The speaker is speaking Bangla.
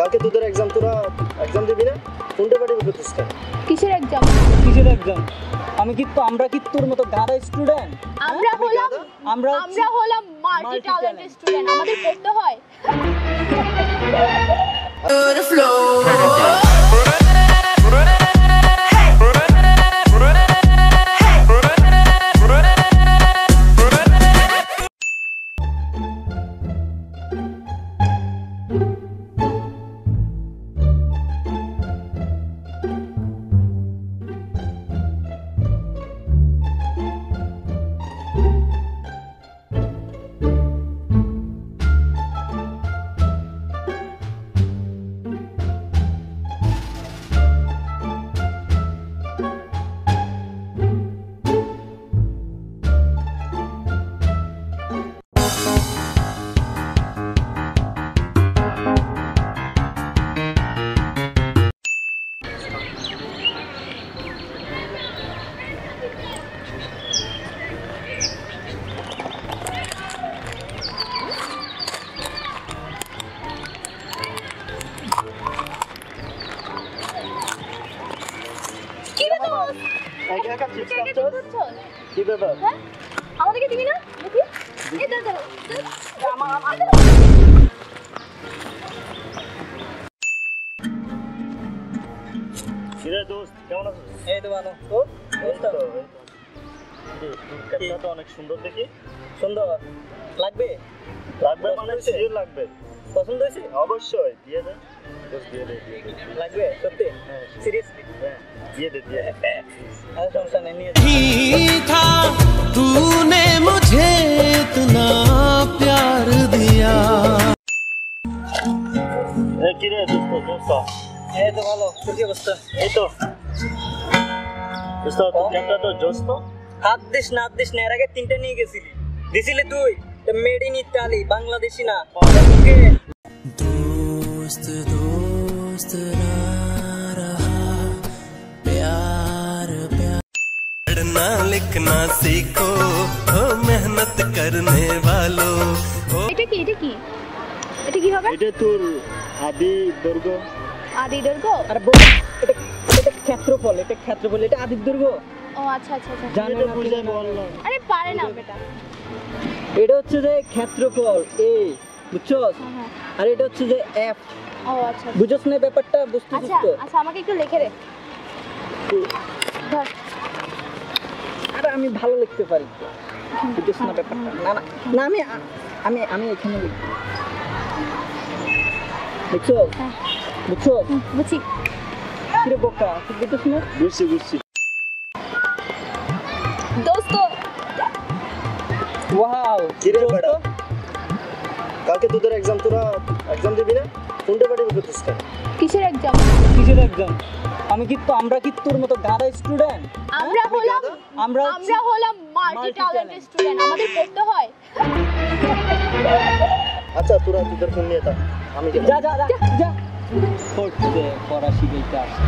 কালকে তোদের এক্সাম তোরা এক্সাম দিবি না? কোনটা পার্টি করতেছিস কেন কিসের এক্সাম কিসের এক্সাম আমি কি তো আমরা কি তোর মতো গাধা স্টুডেন্ট আমরা হলাম আমরা আমরা হলাম মাল্টি. ট্যালেন্টেড স্টুডেন্ট আমাদের পড়তে হয়। একা একা চিপস কে কে খাচ্ছ কি ব্যাপার হ্যাঁ আমাদেরকে দিবি না দেখি এই দাও দাও কিরে দোস্ত কেমন আছিস এই তো ভালো তোর তো অনেক সুন্দর দেখি সুন্দর লাগবে লাগবে মানে লাগবে পছন্দ হয়েছে অবশ্যই দিয়ে দে দোস্ত দিয়ে দে দিয়ে দে লাগবে সত্যি হ্যাঁ সিরিয়াসলি হ্যাঁ দিয়ে দে দিয়ে দে আর সমস্যা নেই নিয়ে ही था तूने मुझे इतना प्यार दिया এ কিরে দোস্ত দোস্ত এই তো ভালো তোর কি অবস্থা এই তো দোস্ত তোর ক্যাপটা তো জোস তো হাত দিস না হাত দিস না এর আগে তিনটা নিয়ে গেছিলি দিছিলি তুই মেড ইন ইতালি বাংলাদেশি না ওকে दोस्त दोस्त ना रहा प्यार प्यार पढ़ना लिखना सीखो हो मेहनत करने वालों हो এটা কি এটা কি এটা কি হবে এটা তোর আদি দৈর্ঘ্য আদি দৈর্ঘ্য আরে বল এটা এটা ক্ষেত্রফল এটা ক্ষেত্রফল এটা আদির দৈর্ঘ্য ও আচ্ছা আচ্ছা আচ্ছা জানে এটা না বুঝে কি না। বললাম আরে পারে না বেটা এটা হচ্ছে যে ক্ষেত্রফল এ বুঝছ হ্যাঁ হ্যাঁ। আর এটা হচ্ছে যে এফ ও আচ্ছা আচ্ছা। বুঝছ না ব্যাপারটা? বুঝতে আচ্ছা তো আচ্ছা আমাকে একটু লিখে দে। ধর। আরে আমি ভালো লিখতে পারি। বুঝছ না ব্যাপারটা? না না না আমি আমি আমি এখানে লিখি বুঝছ হ্যাঁ। বুঝছ হুম, বুঝছি। কিরে বোকা তুই বুঝছ না? বুঝছি বুঝছি। দোস্ত। ওয়াও কিরে বেটা? কালকে তোদের এক্সাম তোরা এক্সাম দিবি না? কোনটা পার্টি করতেছিস কেন কিসের এক্সাম কিসের এক্সাম আমি কি তো আমরা কি তোর মতো গাধা স্টুডেন্ট আমরা হলাম আমরা আমরা হলাম মাল্টি ট্যালেন্টেড স্টুডেন্ট আমাদের পড়তে হয়। আচ্ছা তোরা তোদের ফোন নিয়ে থাক আমি যা যা যা যা। পড়তে পড়া শিখাইতে আসছে